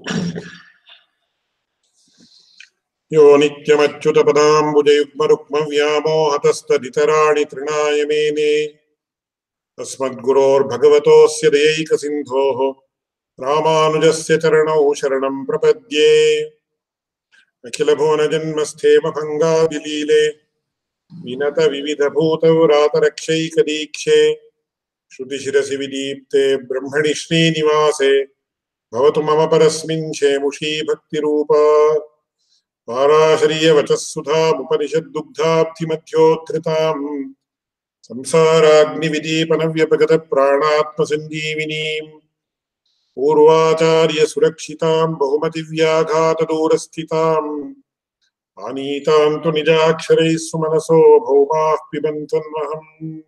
यो नित्यमच्युतपदाम्बुजयुग्मरुक्मव्यामोहतस्तदितराणि तृणाय मेने। तस्मद्गुरोर्भगवतोऽस्य दयैकसिन्धोः रामानुजस्य चरणौ शरणं प्रपद्ये। अखिलभुवनजन्मस्थेमभङ्गादिलीले विनतविविधभूतौ रातरक्षैकदीक्षे श्रुतिशिरसि विदीप्ते ब्रह्मणि श्रीनिवासे। भवतु मम परस्मिन् शेमुषी भक्तिरूपा। पाराशरीयवचः सुधामुपनिषद्दुग्धाब्धिमध्योद्धृताम् संसाराग्निविदीपनव्यपगतप्राणात्मसञ्जीविनीम्। पूर्वाचार्यसुरक्षिताम् बहुमतिव्याघातदूरस्थिताम्। आनीताम् तु निजाक्षरैः सुमनसो भौमाः पिबन्त्वन्वहम्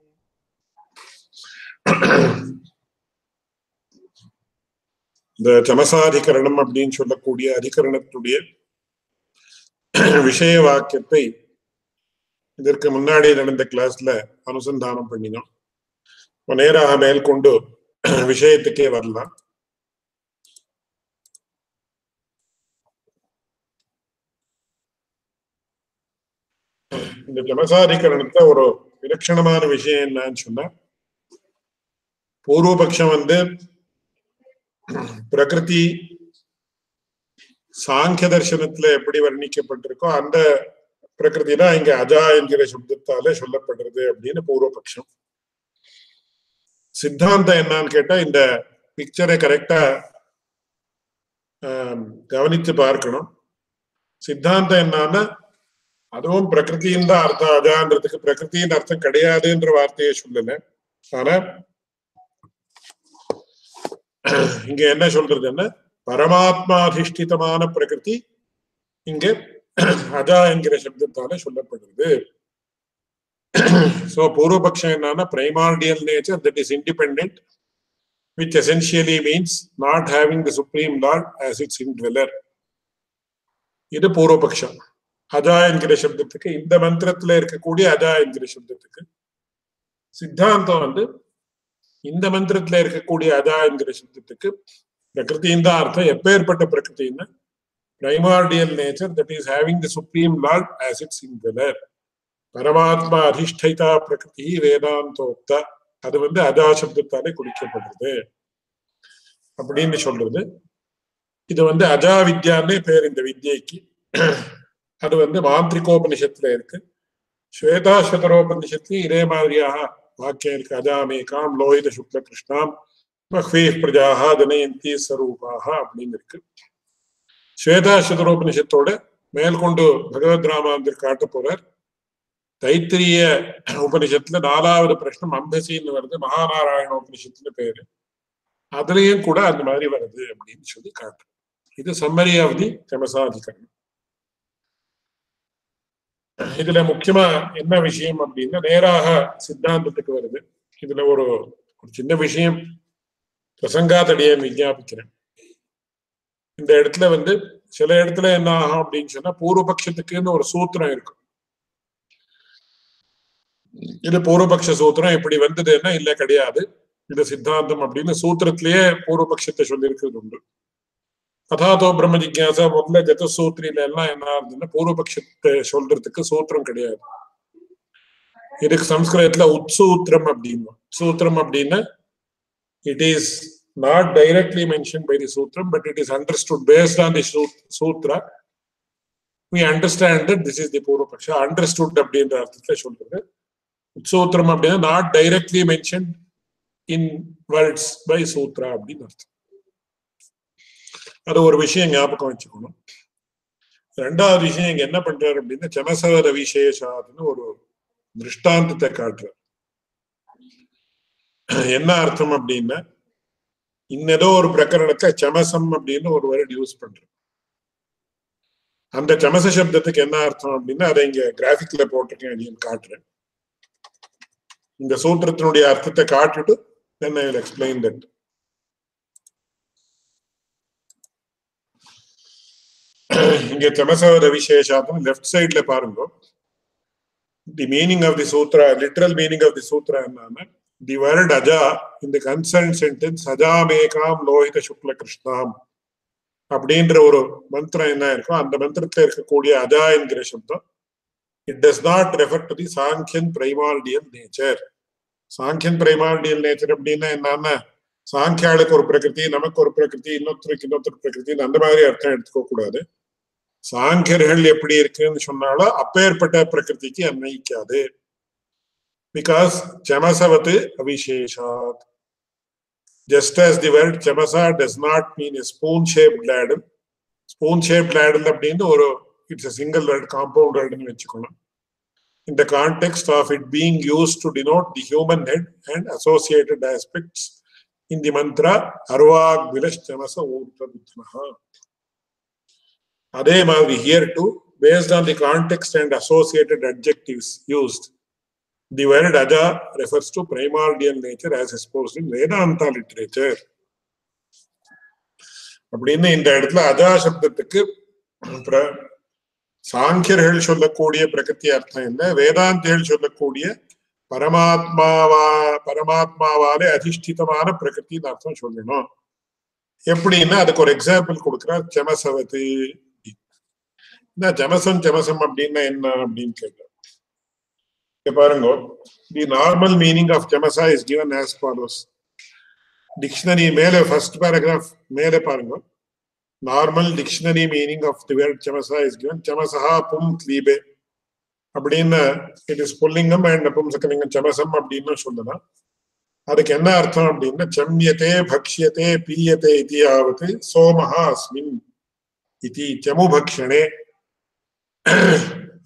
இந்த தமசாதிகரணம் அப்படின்னு சொல்லக்கூடிய அதிகரணத்துடைய விஷய வாக்கியத்தை இதற்கு முன்னாடி நடந்த கிளாஸ்ல அனுசந்தானம் பண்ணினோம். நேராக மேற்கொண்டு விஷயத்துக்கே வரலாம். இந்த ஜமசாதிகரணத்துல ஒரு விலட்சணமான விஷயம் என்னன்னு சொன்னா பூர்வபக்ஷம் வந்து பிரகிருதி சாங்கிய தர்சனத்துல எப்படி வர்ணிக்கப்பட்டிருக்கோ அந்த பிரகிருதினா இங்க அஜா என்கிற சப்தத்தால சொல்லப்படுறது அப்படின்னு பூர்வபட்சம் சித்தாந்தம் என்னன்னு கேட்டா இந்த பிக்சரை கரெக்டா கவனித்து பார்க்கணும் சித்தாந்தம் என்னன்னா அதுவும் பிரகிருத்தின் தான் அர்த்தம் அஜான்றதுக்கு பிரகிருத்தின் அர்த்தம் கிடையாதுன்ற வார்த்தையை சொல்லல ஆனா இங்க என்ன சொல்றதுன்னா பரமாத்மாதிஷ்டிதமான பிரகிருதி இங்க அஜா என்கிற சப்தத்தால சொல்லப்படுறது சோ பூர்வபக்ஷம் என்னன்னா primordial nature that is independent which essentially means not having the supreme lord as its indweller. இது பூர்வபக்ஷம். அஜா என்கிற சப்தத்துக்கு இந்த மந்திரத்துல இருக்கக்கூடிய அஜா என்கிற சப்தத்துக்கு சித்தாந்தம் வந்து இந்த மந்திரத்துல இருக்கக்கூடிய அஜா என்கிற சப்தத்துக்கு பிரகிருத்தின் தான் அர்த்தம். எப்பேற்பட்ட பிரகிருத்தின்னு primordial nature that is having the supreme lord as its indweller பரமாத்மா அதிஷ்டிதா பிரகிருதி வேதாந்தோக்தா. அது வந்து அஜா சப்தத்தாலே குறிக்கப்படுறது. அப்படின்னு சொல்றது. இது வந்து அஜா வித்யான்னே பேர் இந்த வித்யைக்கு. அது வந்து மாந்திரிகோபனிஷத்துல இருக்கு. ஸ்வேதாஸ்வதரோபனிஷத்துலயும் இதே மாதிரியாக வாக்கியம் இருக்கு லோகித சுக்ல கிருஷ்ணாம் பஹ்வீ பிரஜாக தனயந்தி சரூபாக அப்படின்னு இருக்கு ஸ்வேதாஸ்வதரோபனிஷத்தோட மேல்கொண்டு பகவத் ராமாந்தர் காட்ட போறார் தைத்திரிய உபனிஷத்துல நாலாவது பிரஷ்னம் அம்பசின்னு வருது மகாநாராயண உபனிஷத்துன்னு பேரு அதுலயும் கூட அந்த மாதிரி வருது அப்படின்னு சொல்லி காட்டுறோம் இது சம்மரி ஆஃப் தி இதுல முக்கியமா என்ன விஷயம் அப்படின்னா நேராக சித்தாந்தத்துக்கு வருது. இதுல ஒரு ஒரு சின்ன விஷயம் பிரசங்காத்தடியை விஞ்ஞாபிக்கிறேன். இந்த இடத்துல வந்து சில இடத்துல என்ன ஆகும் அப்படின்னு சொன்னா பூர்வபக்ஷத்துக்குன்னு ஒரு சூத்திரம் இருக்கும். இது பூர்வபக்ஷ சூத்திரம் இப்படி வந்ததுன்னா இல்ல கிடையாது. இது சித்தாந்தம் அப்படின்னு சூத்திரத்திலேயே பூர்வபக்ஷத்தை சொல்லியிருக்கிறது உண்டு. அதாதோ பிரம்ம ஜிக்யாசா முதல்ல ஜதசூத்திரியில எல்லாம் என்ன ஆகுதுன்னா பூர்வபக்ஷத்தை சொல்றதுக்கு சூத்திரம் கிடையாது. இதுக்கு சம்ஸ்கிருதத்துல உத்சூத்திரம் அப்படின்னு. சூத்திரம் அப்படின்னா it is not directly mention by the சூத்திரம் but it is understood based on the sutra. We understand that this is the பூர்வபக்ஷ. Understood அப்படின்ற அர்த்தத்துல சொல்றது. உத்சூத்திரம் அப்படின்னா not directly mention in words by sutra அப்படின்னு அர்த்தம். அது ஒரு விஷயம் ஞாபகம் வச்சுக்கணும். ரெண்டாவது விஷயம் இங்க என்ன பண்றாரு அப்படின்னா சமசவர விசேஷாதுன்னு ஒரு திருஷ்டாந்தத்தை காட்டுறார். என்ன அர்த்தம் அப்படின்னா இன்னதோ ஒரு பிரகரணத்தை சமசம் அப்படின்னு ஒரு வேர்டு யூஸ் பண்றோம் அந்த சமச சப்தத்துக்கு என்ன அர்த்தம் அப்படின்னா அதை இங்க கிராஃபிக்ல போட்டிருக்கேன் அப்படின்னு காட்டுறேன். இந்த சூத்திரத்தினுடைய அர்த்தத்தை காட்டுட்டு then ஐ எக்ஸ்பிளைன் தட் இங்க தமசவத விசேஷாத்தம் லெஃப்ட் சைட்ல பாருங்க. The meaning of the sutra literal meaning of the sutra என்னன்னா தி வேர்ட் அஜா இந்த கன்சர்ன் சென்டென்ஸ் அஜாமேகாம் லோஹித சுக்ல கிருஷ்ணாம் அப்படின்ற ஒரு மந்திரம் என்ன இருக்கும் அந்த மந்திரத்துல இருக்கக்கூடிய அஜா என்கிற சப்தம் it does not refer to the Sankhyan primordial nature Sankhyan primordial nature அப்படின்னா என்னன்னா சாங்கியாளுக்கு ஒரு பிரகிருதி நமக்கு ஒரு பிரகிருதி இன்னொருத்தருக்கு இன்னொருத்தர் பிரகிருதி அந்த மாதிரி அர்த்தம் எடுத்துக்க கூடாது சாங்கியர்கள் எப்படி இருக்குன்னு சொன்னாலும் அப்பேற்பட்ட பிரகிருதிக்கு அன்வயிக்காது பிகாஸ் சமசவத்து அவிசேஷாத் just as the word chamasa does not mean a spoon shaped ladle spoon shaped ladle அப்படின்னு ஒரு it's a single word compound word னு வச்சுக்கணும் in the context of it being used to denote the human head and associated aspects in the mantra arvag vilash chamasa urtha அதே மாதிரி here too based on the context and associated objectives used the word aja refers to primordial nature as espouse in Vedanta literature அப்படின்னு இந்த இடத்துல அஜா சப்தத்துக்கு சாங்கியர்கள் சொல்லக்கூடிய பிரகத்தி அர்த்தம் என்ன? வேதாந்திகள் சொல்லக்கூடிய பரமாத்மாவா பரமாத்மாவாலே அதிஷ்டிதமான பிரகிருத்தின்னு அர்த்தம் சொல்லணும். எப்படின்னா அதுக்கு ஒரு எக்ஸாம்பிள் கொடுக்குறார் செமசவத்து என்ன ஜமசம் ஜமசம் அப்படின்னா என்ன அப்படின்னு கேட்டார் பாருங்க the normal meaning of ஜமசா is given as follows dictionary மேலே ஃபர்ஸ்ட் பேராகிராஃப் மேலே பாருங்க. Normal dictionary meaning of the word சமசா is given சமசா பும் க்ளீபே அப்படின்னு இட் இஸ் புல்லிங்கம் அண்ட் பும்சகலிங்கம் சமசம் அப்படின்னு சொல்லலாம் அதுக்கு என்ன அர்த்தம் அப்படின்னா சம்யத்தே பக்ஷியத்தே பீயத்தே இது ஆவது சோமஹா அஸ்மின். இது சமுபக்ஷணே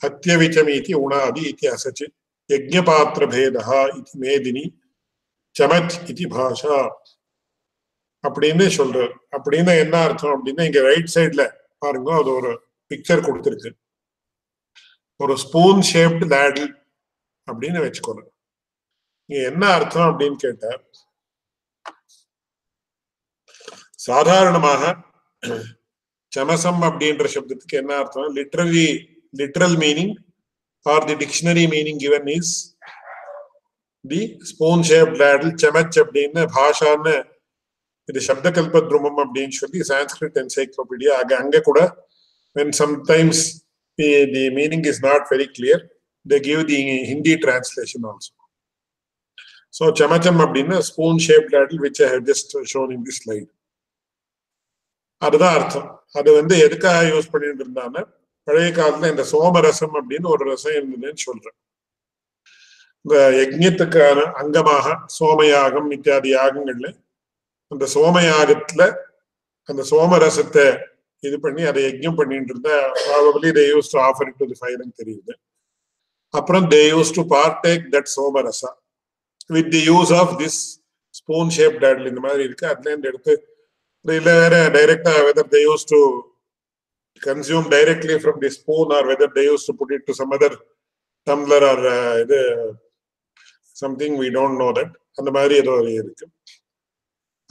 அத்தியவிச்சமீதி உணாதி இதி அசச்சு யஜ்ஞபாத்திரபேதா இது மேதினி சமத் இது பாஷா அப்படின்னு சொல்றாரு அப்படின்னு என்ன அர்த்தம் அப்படின்னா இங்க ரைட் சைட்ல பாருங்க அது ஒரு பிக்சர் கொடுத்துருக்கு. ஒரு ஸ்பூன் ஷேப்டு லேடில் அப்படின்னு வச்சுக்கணும் இங்க என்ன அர்த்தம் அப்படின்னு கேட்டா சாதாரணமாக சமசம் அப்படின்ற சப்தத்துக்கு என்ன அர்த்தம் literally literal meaning or the dictionary meaning given is the spoon shape ladle செமச் அப்படின்னு பாஷான்னு இது சப்தகல்பத்ருமம் அப்படின்னு சொல்லி சான்ஸ்கிரிட் என்சைக்ளோபீடியா அங்க அங்க கூட when sometimes the, the meaning is not very clear they give the hindi translation also so chamacham அப்படின்னா spoon shaped ladle which i have just shown in this slide அதுதான் அர்த்தம். அது வந்து எதுக்காக யூஸ் பண்ணிட்டு இருந்தாங்க? பழைய காலத்துல இந்த சோமரசம் அப்படின்னு ஒரு ரசம் இருந்ததுன்னு சொல்றேன். இந்த யஜ்ஞத்துக்கான அங்கமாக சோமயாகம் இத்தியாதி யாகங்கள்ல அந்த சோமயாகத்துல அந்த சோமரசத்தை இது பண்ணி அதை யஜ்யம் பண்ணிட்டு இருந்தா probably they use to offer to the ஃபயர்னு தெரியுது. அப்புறம் they use to partake that somarasa with the use of this spoon shape டேட்ல இந்த மாதிரி இருக்கு. அதுல இருந்து எடுத்து இல்ல வேற டைரக்டா whether they use to consume directly from the spoon or whether they use to put it to some other tumbler or இது something we don't know that அந்த மாதிரி ஏதோ ஒரு இருக்கு.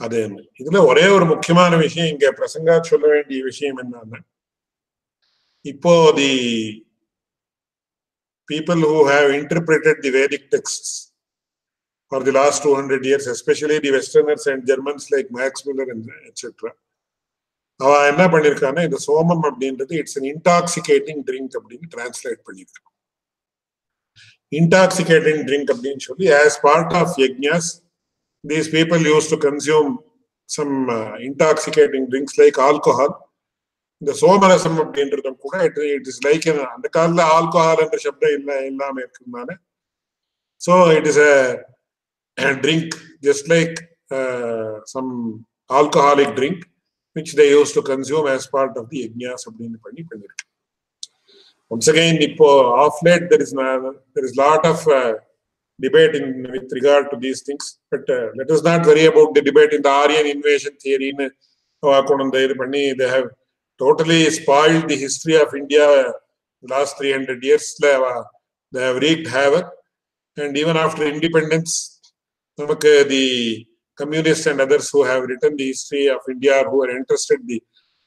அது இதுல ஒரே ஒரு முக்கியமான விஷயம் இங்க பிரசங்கா சொல்ல வேண்டிய விஷயம் என்னன்னா இப்போ the people who have interpreted the Vedic texts for the last 200 years, especially the Westerners and Germans like Max Muller and etc. அவ என்ன பண்ணியிருக்கான்னா இந்த சோமம் அப்படின்றது இட்ஸ் அன் இன்டாக்சிகேட்டிங் ட்ரிங்க் அப்படின்னு டிரான்ஸ்லேட் பண்ணியிருக்கான் இன்டாக்சிகேட்டிங் ட்ரிங்க் அப்படின்னு சொல்லி as part of yajnas these people use to consume some uh, intoxicating drinks like alcohol. இந்த சோமரசம் அப்படின்றதும் கூட இட் இட் இஸ் லைக் அந்த காலத்துல ஆல்கோஹால் என்ற சப்தம் இல்ல இல்லாம இருக்கிறதுனால. So it is a Drink just like some alcoholic drink which they use to consume as part of the yajnas அப்படின்னு பண்ணி பண்ணிருக்கு ஒன்ஸ் அகைன் இப்போ of late there is there is lot of debate in with regard to these things. But uh, let us not worry about the debate in the Aryan invasion theory. In, they have totally spoiled the history of India the last 300 years. They have wreaked havoc. And even after independence, நமக்கு the communist and others who written written history of India, who are interested in the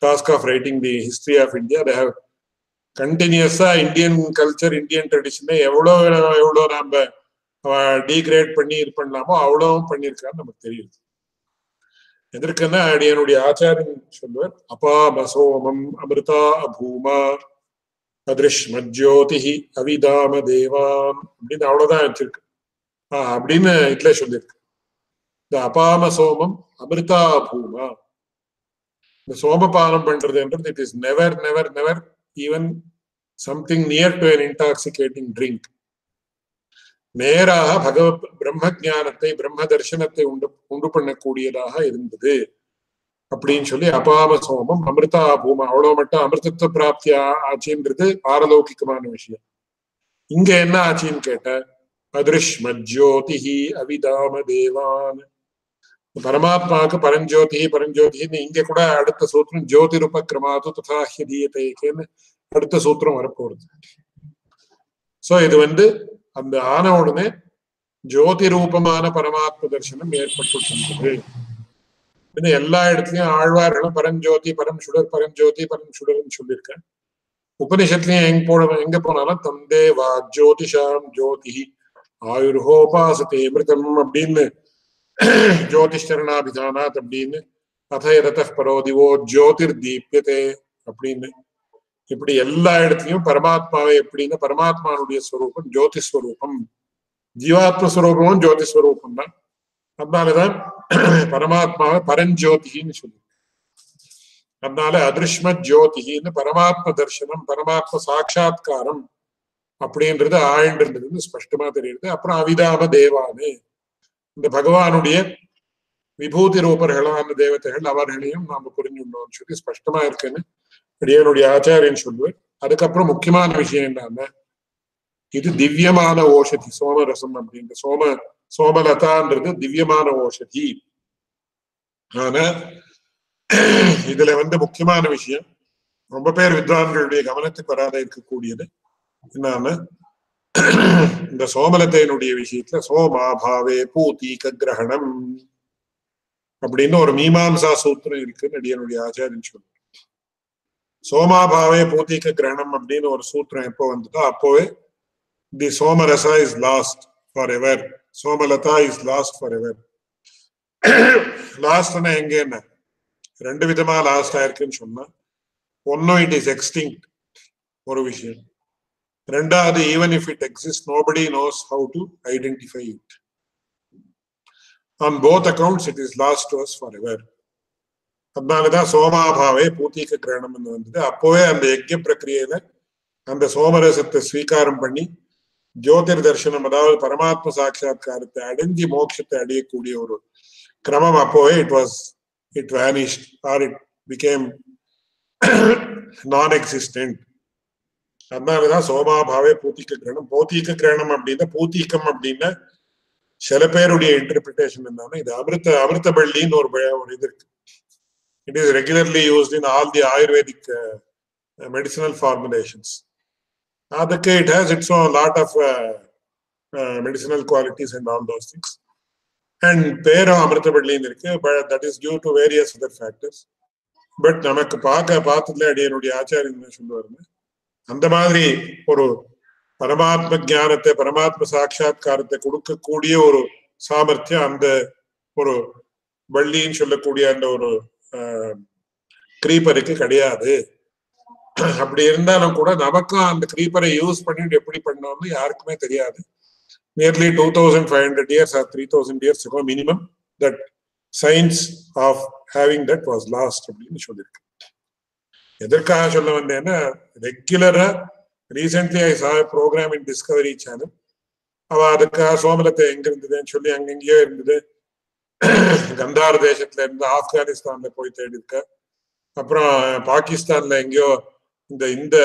task of writing the history of India, they have கண்டினியூஸா Indian culture Indian ட்ரெடிஷனை எவ்வளோ எவ்வளோ நாம degrade பண்ணி இது பண்ணலாமோ அவ்வளோ பண்ணியிருக்கான்னு நமக்கு தெரியுது எதற்குன்னா என்னுடைய ஆச்சாரியன் சொல்லுவார் அப்பா மசோமம் அமிர்தா அபூமா அதிருஷ்மஜோதி அவிதாம தேவாம் அப்படின்னு அவ்வளவுதான் வச்சிருக்கு அப்படின்னு இதுல சொல்லியிருக்கு. இந்த அபாம சோமம் அமிர்தா பூமா. இந்த சோமபானம் பண்றதுன்றது it is never never never even something near to an intoxicating drink நேராக பகவத் பிரம்ம ஞானத்தை பிரம்ம தர்சனத்தை உண்டு உண்டு பண்ணக்கூடியதாக இருந்தது. அப்படின்னு சொல்லி அபாம சோமம் அமிர்தா பூமா அவ்வளவு மட்டும் அமிர்தத்துவ பிராப்தி ஆச்சுன்றது பாரலௌகிகமான விஷயம். இங்க என்ன ஆச்சுன்னு கேட்ட அதிருஷ்மஜோதிஹி அவிதாம தேவான் பரமாத்மாவுக்கு பரஞ்சோதி பரஞ்சோதின்னு இங்க கூட அடுத்த சூத்திரம் ஜோதிருபக்கிரமாது ததா ஹிதீயத்தைக்கேன்னு அடுத்த சூத்திரம் வரப்போகுது. சோ இது வந்து அந்த ஆன உடனே ஜோதி ரூபமான பரமாத்ம தரிசனம் ஏற்பட்டு எல்லா இடத்துலயும் ஆழ்வார்களும் பரஞ்சோதி பரம் சுடர் பரஞ்சோதி பரம் சுடர்னு சொல்லியிருக்கேன் உபனிஷத்துலயும் எங்க போன எங்க போனாலும் தந்தே வா ஜோதிஷாம் ஜோதி ஆயுர்ஹோபாசத்தை மிருதம் அப்படின்னு ஜோதிஷரணாபிதானாத் அப்படின்னு அதைரத பரோதிவோ ஜோதிர் தீபியதே அப்படின்னு இப்படி எல்லா இடத்துலையும் பரமாத்மாவை எப்படின்னு பரமாத்மானுடைய ஸ்வரூபம் ஜோதி ஸ்வரூபம் ஜீவாத்ம ஸ்வரூபமும் ஜோதி ஸ்வரூபம் தான் அதனாலதான் பரமாத்மாவை பரஞ்சோதின்னு சொல்லுவோம் அதனால அதிருஷ்ம ஜோதின்னு பரமாத்ம தர்சனம் பரமாத்ம சாட்சா்காரம் அப்படின்றது ஆழ்ந்திருந்ததுன்னு ஸ்பஷ்டமா தெரியுது. அப்புறம் அவிதாம தேவானு. இந்த பகவானுடைய விபூதி ரூபர்களான தேவதைகள் அவர்களையும் நாம புரிஞ்சுடணும்னு சொல்லி ஸ்பஷ்டமா இருக்குன்னு அடியனுடைய ஆச்சாரியன் சொல்லுவார். அதுக்கப்புறம் முக்கியமான விஷயம் என்னன்னா இது திவ்யமான ஓஷதி சோமரசம் அப்படின்ற சோம சோமலதான்றது திவ்யமான ஓஷதி. ஆனா இதுல வந்து முக்கியமான விஷயம் ரொம்ப பேர் வித்வான்களுடைய கவனத்துக்கு வராத இருக்கக்கூடியது என்னன்னா இந்த சோமலத்தையினுடைய விஷயத்துல சோமாபாவே பூத்தீக கிரகணம் அப்படின்னு ஒரு மீமாம்சா சூத்திரம் இருக்கு நடிகனுடைய ஆச்சாரியன் சொல்லுவார் சோமாபாவே பூத்திக கிரகணம் அப்படின்னு ஒரு சூத்திரம் எப்போ வந்ததோ அப்போவே the somarasa is lost forever somalata is lost forever லாஸ்ட்னா எங்க என்ன? ரெண்டு விதமா லாஸ்ட் ஆயிருக்குன்னு சொன்னா ஒன்னும் இட் இஸ் எக்ஸ்டிங் ஒரு விஷயம். ரெண்டாவது even if it exist nobody knows how to identify it on both accounts it is lost to us forever அதனாலதான் சோமாபாவே பூத்திக கிரகணம் வந்தது அப்போவே அந்த யஜ்ய பிரக்கிரியையில அந்த சோமரசத்தை ஸ்வீகாரம் பண்ணி ஜோதிர் தர்சனம் அதாவது பரமாத்ம சாட்சா்காரத்தை அடைஞ்சி மோட்சத்தை அடையக்கூடிய ஒரு கிரமம் அப்போவே it was it vanished or it became non existent அதனாலதான் சோமாபாவே பூத்திக்க கிரகணம் பௌத்திக கிரகணம் அப்படின்னா பூத்திகம் அப்படின்னா சில பேருடைய இன்டர்பிரிட்டேஷன் என்னன்னா இது அமிர்த அமிர்த பள்ளின்னு ஒரு ஒரு இது இருக்கு. It is regularly used in all the Ayurvedic medicinal formulations அதுக்கு it has its lot of medicinal qualities and all those things and பேரும் அமிர்தபள்ளின்னு இருக்கு but that is due to various other factors but நமக்கு பார்க்க பார்த்ததுல அடியனுடைய ஆச்சாரியன் என்ன சொல்லுவாருன்னு அந்த மாதிரி ஒரு பரமாத்ம ஜானத்தை பரமாத்ம சாட்சா்காரத்தை கொடுக்கக்கூடிய ஒரு சாமர்த்தியம் அந்த ஒரு வள்ளின்னு சொல்லக்கூடிய அந்த ஒரு கிரீப்பருக்கு கிடையாது. அப்படி இருந்தாலும் கூட நமக்கும் அந்த கிரீப்பரை யூஸ் பண்ணிட்டு எப்படி பண்ணோம்னு யாருக்குமே தெரியாது. Nearly two thousand five hundred years or three thousand years minimum that science of having that was lost அப்படின்னு சொல்லியிருக்கு. எதற்காக சொல்ல வந்தேன்னா ரெகுலரா ரீசென்ட்லி ஐ சா ப்ரோக்ராம் இன் டிஸ்கவரி சேனல் அவ அதுக்காக சோமலத்தை எங்க இருந்ததுன்னு சொல்லி அங்கெங்கேயோ இருந்தது. கந்தார் தேசத்துல இருந்து ஆப்கானிஸ்தான்ல போய் தேடி இருக்க அப்புறம் பாகிஸ்தான்ல எங்கேயோ இந்த இந்த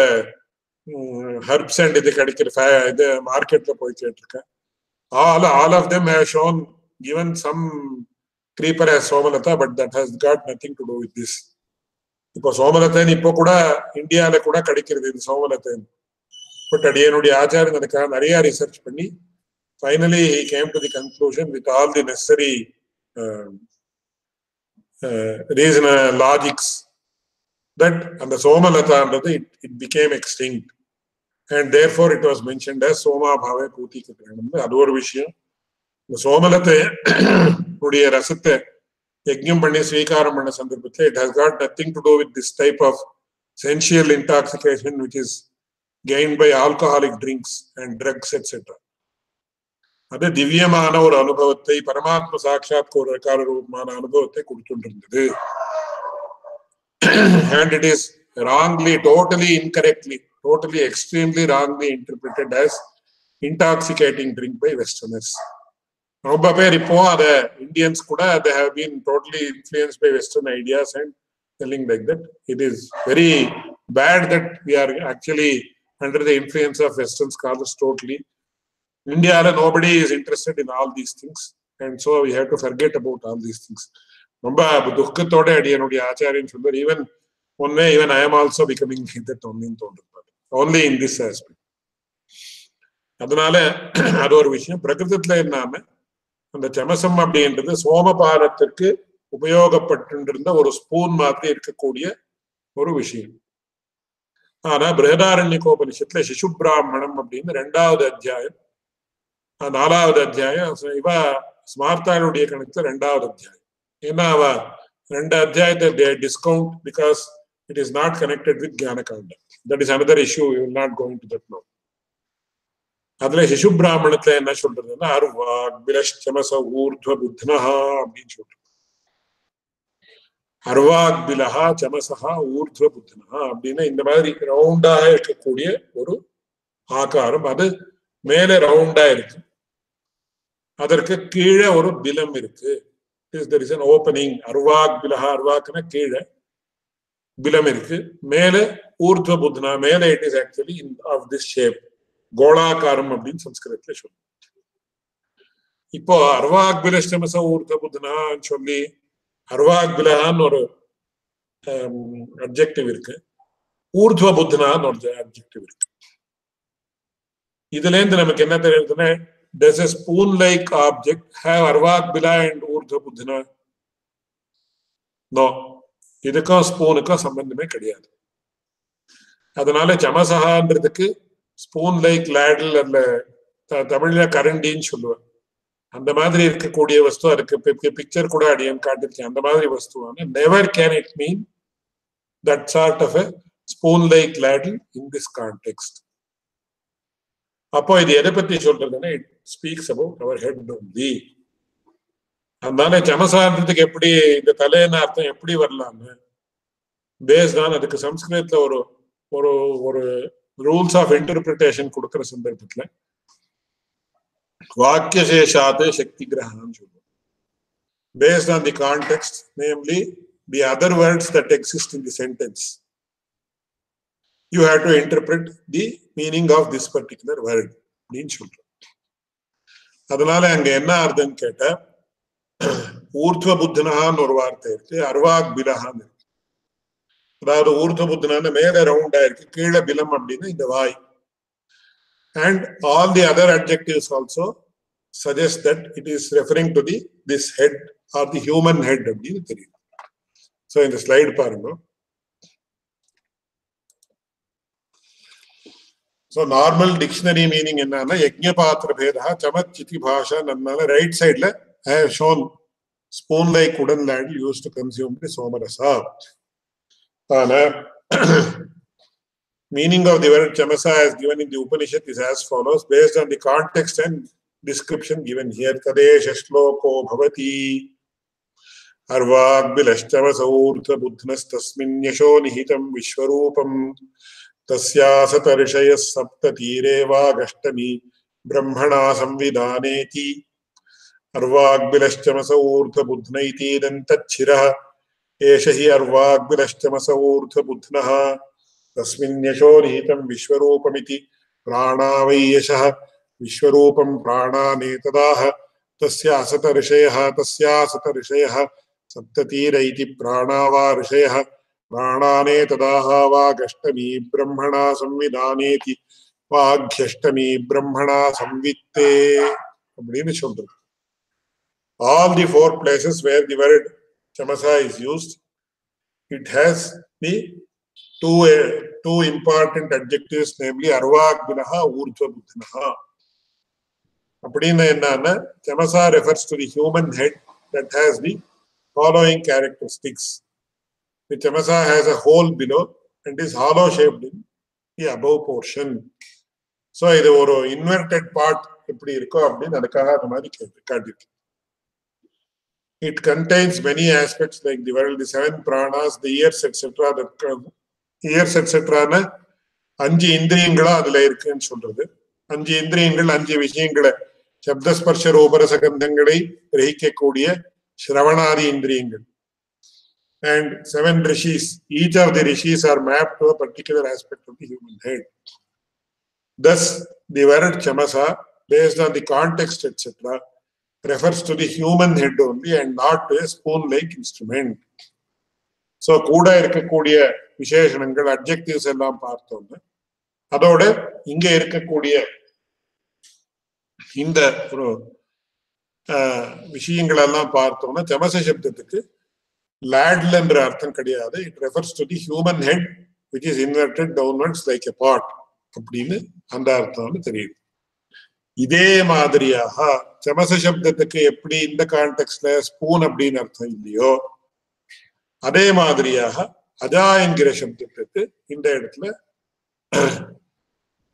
ஹர்ப்ஸ் அண்ட் இது கிடைக்கிற இது மார்க்கெட்ல போய் கேட்டிருக்கேன் all all of them have shown given some creeper as somalata but that has got nothing to do with this இப்போ சோமலத்தன் இப்போ கூட இந்தியால கூட கிடைக்கிறது இது சோமலத்தன் பட் அடியனுடைய ஆச்சாரியன் எனக்காக நிறைய ரிசர்ச் பண்ணி finally he came to the conclusion with all the necessary reason logics that அந்த சோமலதான்றது it it became extinct and therefore it was mentioned as கூட்டி பூத்திக்கு அது ஒரு விஷயம். இந்த சோமலத்தை உடைய ரசத்தை யஜ்ஞம் பண்ணி ஸ்வீகாரம் பண்ண சந்தர்ப்பத்தில் it has got nothing to do with this type of sensual intoxication which is gain by alcoholic drinks and drugs etcetera அது திவ்யமான ஒரு அனுபவத்தை பரமாத்ம சாட்சாத் ஒரு கார ரூபமான அனுபவத்தை கொடுத்துருந்தது and it is wrongly totally incorrectly totally extremely wrongly interpreted as intoxicating drink by westerners. ரொம்ப பேர் இப்போ அத இந்தியன்ஸ் கூட they have been totally influence by western ideas and selling like that it is very bad that we are actually under the influence of western scholars totally இந்தியாவில் nobody is interested in all these things and so we have to forget about all these things ரொம்ப துக்கத்தோட அடி என்னுடைய ஆச்சாரியன் சொல்வார் even ஒன்னே even I am also becoming that ஒன்லின்னு தோன்றிருப்பாரு only in this aspect அதனால அது ஒரு விஷயம் பிரகிருதத்துல இல்லாம அந்த சமசம் அப்படின்றது சோமபானத்திற்கு உபயோகப்பட்டிருந்த ஒரு ஸ்பூன் மாதிரி இருக்கக்கூடிய ஒரு விஷயம். ஆனா பிரகதாரண்யகோபனிஷத்துல சிசு பிராமணம் அப்படின்னு ரெண்டாவது அத்தியாயம் நாலாவது அத்தியாயம் இவ ஸ்மார்த்தாளுடைய கணக்குல ரெண்டாவது அத்தியாயம். ஏன்னா அவ ரெண்டு அத்தியாயத்தை discount because it is not connected with ஜானகாண்டம் that is another issue you not going to that no அதுல சிசு பிராமணத்துல என்ன சொல்றதுன்னா அருவாக் பிலஷ்டமச ஊர்துவ புத்னஹா அப்படின்னு சொல்றது அர்வாக் பிலஹா சமசஹா ஊர்துவ புத்னஹா அப்படின்னு இந்த மாதிரி ரவுண்டாக இருக்கக்கூடிய ஒரு ஆகாரம் அது மேல ரவுண்டா இருக்கு அதற்கு கீழே ஒரு பிலம் இருக்கு தெர் இஸ் அன் ஓப்பனிங் அர்வாக் பிலஹா அர்வாக்னா கீழே பிலம் இருக்கு மேல ஊர்துவ புத்னா மேல it is actually in of this shape கோளாக்காரம் அப்படின்னு சம்ஸ்கிருதத்துல சொல்லுவோம் இப்போ அர்வாக் பிலஷ்டமச புதனான்னு சொல்லி அர்வாக்பிலகான்னு ஒரு அப்ஜெக்டிவ் இருக்கு. ஊர்துவ புத்தனான்னு ஒரு அப்ஜெக்டிவ் இருக்கு. இதுல இருந்து நமக்கு என்ன தெரியுதுன்னா does a spoon like object have arvak bila and urdhva புத்தனா no. இதுக்கும் ஸ்பூனுக்கும் சம்பந்தமே கிடையாது. அதனால சமசகான்றதுக்கு ஸ்பூன் லைக் லேடல் அல்ல தமிழ்ல கரண்டின்னு சொல்லுவேன் அந்த மாதிரி இருக்கக்கூடிய வஸ்து அதுக்கு பிக்சர் கூட அடியன் காட்டிருக்கேன் அந்த மாதிரி வஸ்துவான never can it mean that sort of a spoon like ladle in this context அப்போ இது எதை பத்தி சொல்றதுன்னா it speaks about our head only அதனால சமசாரத்துக்கு எப்படி இந்த தலையின அர்த்தம் எப்படி வரலாம்னு பேஸ் தான் அதுக்கு சம்ஸ்கிருதத்துல ஒரு ஒரு ஒரு ரூல்ஸ் ஆஃப் இன்டர்பிரிட்டேஷன் கொடுக்கிற சந்தர்ப்பத்துல வாக்கியசேஷாத்து சக்தி கிரகணம் சொல்லுவோம் based on the context namely the other words that exist in the sentence you have to interpret the meaning of this particular word. அப்படின்னு சொல்றோம் அதனால அங்க என்ன அர்த்தம் கேட்ட ஊர்த்வ புத்தனான்னு ஒரு வார்த்தை இருக்கு அர்வாக் பிலகான்னு இருக்கு. அதாவது ஊர்துவ புத்தனான்னு மேல ரவுண்டா இருக்கு கீழே பிலம் அப்படின்னு இந்த வாய். And all the other objectives also suggest that it is referring to the this head or the human head அப்படின்னு தெரியும். ஸோ இந்த ஸ்லைடு பாருங்க. ஸோ நார்மல் டிக்ஷனரி மீனிங் என்னன்னா யஜ்ய பாத்திர பேதா சமத் சித்தி பாஷா நம்மளால ரைட் சைட்ல ஷோன் ஸ்பூன் லைக் உடன் land use to consume the somarasa. ஆனா meaning of the word chamasa as given in the Upanishad is as follows based on the context and description given here tadesh shloko bhavati अर्वाग्बिलश्चवसौर्ध्वबुध्नस्तस्मिन् यशो निहितं विश्वरूपम् तस्यासत ऋषयः सप्ततीरे वागष्टमी ब्रह्मणा संविधानेति अर्वाग्बिलश्चमसौर्ध्वबुध्न इतीदन्तच्छिरः एष हि अर्वाग्बिलश्चमसौर्ध्वबुध्नः तस्मिन् यशो निहितं विश्वरूपमिति प्राणा वै यशः विश्वरूपं प्राणानेतदाह तस्य असत ऋषयः तस्यासत ऋषयः सप्ततीर इति प्राणा वा ऋषयः प्राणानेतदाह वागष्टमी ब्रह्मणा संविधानेति वाग्यष्टमी ब्रह्मणा संवित्ते அப்படின்னு சொல்றது all the four places where the word chamasa is used it has the two uh, two important adjectives namely arvagvinaha urdhva buddhinaha அப்படின்னு என்னன்னா chemasa refers to the human head that has the following characteristics. The chamasa has a hole below and is hollow shaped in the above portion. So இது ஒரு inverted part எப்படி இருக்கோ அப்படின்னு அதுக்காக அந்த மாதிரி கேட்டு காட்டிருக்கு It contains many aspects like the world, the seven pranas, the ears, etc. That come- ears, etc. ன அஞ்சு இந்திரியங்களா அதுல இருக்குன்னு சொல்றது அஞ்சு இந்திரியங்கள் அஞ்சு விஷயங்களை சப்தஸ்பர்ஷ ரூபரசகந்தங்களை கிரகிக்கக்கூடிய ஸ்ரவணாதி இந்திரியங்கள் and seven rishis each of the rishis are mapped to a particular aspect of the human head thus the word chamasa based on the context etc refers to the human head only and not to a spoon like instrument. So கூட இருக்கக்கூடிய விசேஷணங்கள் objectives எல்லாம் பார்த்தோம்னா அதோட இங்க இருக்கக்கூடிய இந்த ஒரு விஷயங்கள் எல்லாம் பார்த்தோம்னா சமச சப்தத்துக்கு லேட்ல என்ற அர்த்தம் கிடையாது. It refers to the human head which is inverted downwards like a pot அப்படின்னு அந்த அர்த்தம்னு தெரியுது. இதே மாதிரியாக சமச சப்தத்துக்கு எப்படி இந்த கான்டெக்ட்ல ஸ்பூன் அப்படின்னு அர்த்தம் இல்லையோ அதே மாதிரியாக அஜா என்கிற சப்தத்துக்கு இந்த இடத்துல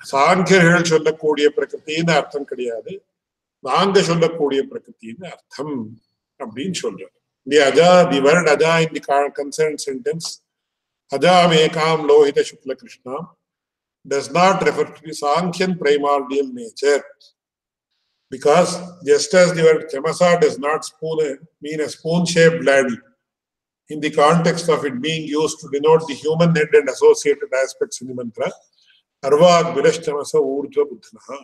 சாங்கியர்கள் சொல்லக்கூடிய பிரகிருத்தின்னு அர்த்தம் கிடையாது. நாங்க சொல்லக்கூடிய பிரகிருத்தின்னு அர்த்தம் அப்படின்னு சொல்றோம். The aja the word aja in the concern sentence sentence அஜாம் லோஹித சுக்ல கிருஷ்ணாம். does not refer to the Sankhyan primordial nature because just as the word chamasa does not spoon mean a spoon shaped ladle in the context of it being used to denote the human head and associated aspects in the mantra arvad vilastamasa urdhva buddhana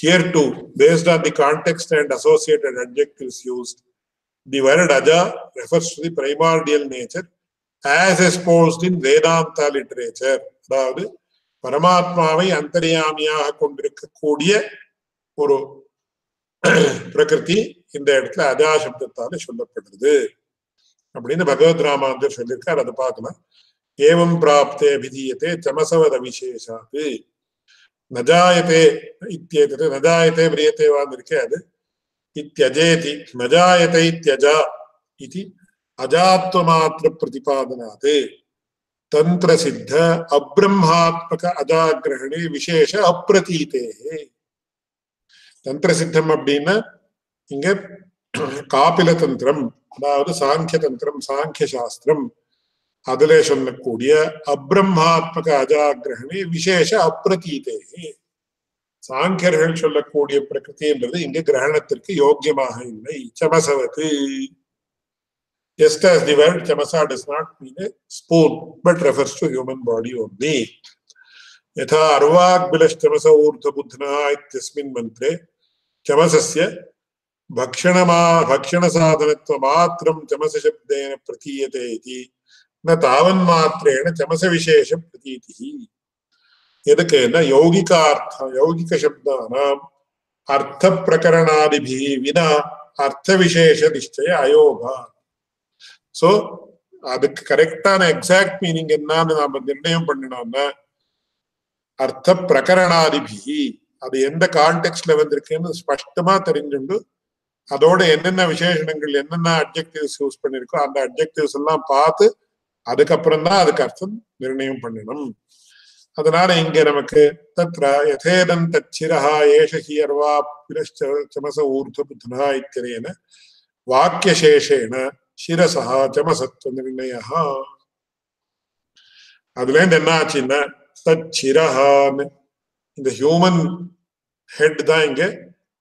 here too based on the context and associated adjectives used the word aja refers to the primordial nature as exposed in Vedanta literature. அதாவது பரமாத்மாவை அந்தர்யாமியாக கொண்டிருக்கக்கூடிய ஒரு பிரகிருதி இந்த இடத்துல அஜா சப்தத்தால சொல்லப்படுறது அப்படின்னு பகவத் ராமாந்தர் சொல்லியிருக்கார் அதை பார்க்கலாம். ஏவம் பிராப்தே அபிதீயத்தே சமசவத விசேஷாத்து. நஜாயத்தே இத்தியது நஜாயத்தே பிரியத்தே வான்னு இருக்கே அது. இத்தியஜேதி நஜாயத்தை இத்தியஜா இது அஜாத்வமாத்திர பிரதிபாதனாது. தந்திர சித்த அப்ரம்மாத்மக அஜாகிரகணே விசேஷ அப்பிரதீதே தந்திர சித்தம் அப்படின்னா இங்க காபில தந்திரம் அதாவது சாங்கிய தந்திரம் சாங்கிய சாஸ்திரம் அதுல சொல்லக்கூடிய அப்ரம்மாத்மக அஜாகிரகணே விசேஷ அப்பிரதீதே சாங்கியர்கள் சொல்லக்கூடிய பிரகிருதின்றது இங்க கிரகணத்திற்கு யோக்கியமாக இல்லை சமசவத்து just as the word chamasa does not mean a spoon, but refers to human body only. यथा अर्वाग्बिलश्चमस ऊर्ध्वबुध्ना इत्यस्मिन् मन्त्रे चमसस्य भक्षणमा भक्षणसाधनत्वमात्रं चमसशब्देन प्रतीयते इति, न तावन्मात्रेण चमसविशेषप्रतीतिः यदಕ್ಕೆ न यौगिकार्थ, यौगिकशब्दानाम् अर्थप्रकरणादिभिः विना अर्थविशेषनिश्चय अयोगात्। சோ அதுக்கு கரெக்டான எக்ஸாக்ட் மீனிங் என்னன்னு நாம நிர்ணயம் பண்ணணும்னா அர்த்த பிரகரணாதிபி அது எந்த கான்டெக்ட்ல வந்திருக்குன்னு ஸ்பஷ்டமா தெரிஞ்சுண்டு அதோட என்னென்ன விசேஷணங்கள் என்னென்ன அப்ஜெக்டிவ்ஸ் யூஸ் பண்ணிருக்கோ அந்த அப்ஜெக்டிவ்ஸ் எல்லாம் பார்த்து அதுக்கப்புறம் தான் அதுக்கு அர்த்தம் நிர்ணயம் பண்ணணும் அதனால இங்க நமக்கு தத்ர யதேதம் தச்சிரஹா ஏஷ ஹி அர்வா பிரச்சமச ஊர்த புத்தனா இத்தியேன வாக்கியசேஷேன சிரசா சமசத்துவ நிர்ணய அதுல இருந்து என்ன ஆச்சுன்னா தச்சிரஹான்னு இந்த ஹியூமன் ஹெட் தான் இங்க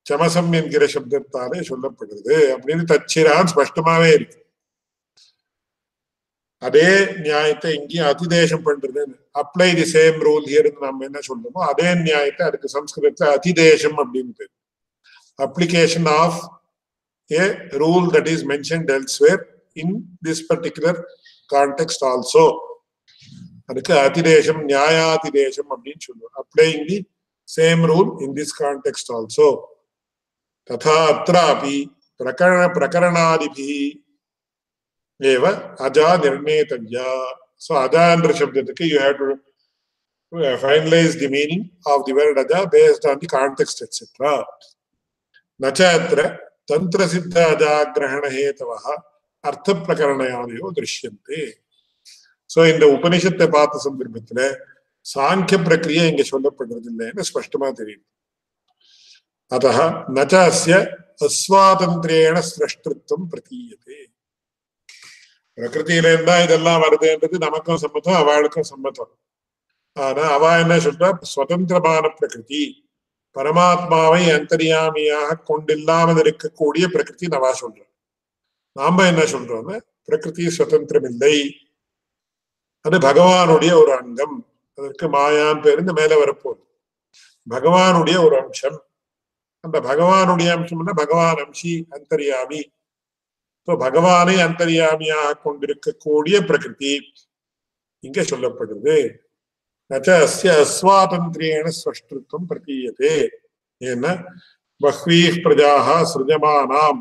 சமசம் என்கிற சப்தத்தாலே சொல்லப்படுறது அப்படின்னு தச்சிரான் ஸ்பஷ்டமாவே இருக்கு அதே நியாயத்தை இங்கேயும் அதிதேசம் பண்றதுன்னு அப்ளை தி சேம் ரூல் ஹியர்னு நம்ம என்ன சொல்றோமோ அதே நியாயத்தை அதுக்கு சம்ஸ்கிருதத்துல அதிதேசம் அப்படின்னு பேர் application of a rule that is mentioned elsewhere in this particular context also. Applying the same rule in this context also. प्रकरण प्रकरणादिभिः एव अजा निर्णेतव्या सो अजा अण्ड्र शब्दतके you have to finalize the meaning of the word aja based on the context etcetera नचात्र தந்திரசித்தாதாகிரகணஹேதவ அர்த்த பிரகரணயானையோ திருஷ்யந்தே so இந்த உபனிஷத்தை பார்த்த சந்தர்ப்பத்துல சாங்கிய பிரக்கிரியை இங்க சொல்லப்படுறது இல்லைன்னு ஸ்பஷ்டமா தெரியுது. அத்த நச்சாசிய அஸ்வாதந்திரேண சிரஷ்டிருத்தம் பிரதீயதே. பிரகிருத்தியில இருந்தா இதெல்லாம் வருதுன்றது நமக்கும் சம்மதம் அவளுக்கும் சம்மதம். ஆனா அவ என்ன சொல்றா? சுதந்திரமான பிரகிருதி. பரமாத்மாவை அந்தரியாமியாக கொண்டில்லாமல் இருக்கக்கூடிய பிரகிருதி நவா சொல்ற நாம என்ன சொல்றோம்னா பிரகிருதி சுதந்திரம் இல்லை அது பகவானுடைய ஒரு அங்கம். அதற்கு மாயான் பேர் இந்த மேல வரப்போகுது. பகவானுடைய ஒரு அம்சம். அந்த பகவானுடைய அம்சம்னா பகவான் அம்சி அந்தரியாமி. இப்போ பகவானை அந்தரியாமியாக கொண்டிருக்கக்கூடிய பிரகிருதி இங்க சொல்லப்படுது. न च अस्य अस्वातन्त्र्येण स्वष्टृत्वं प्रतीयते येन बह्वीः प्रजाः सृजमानाम्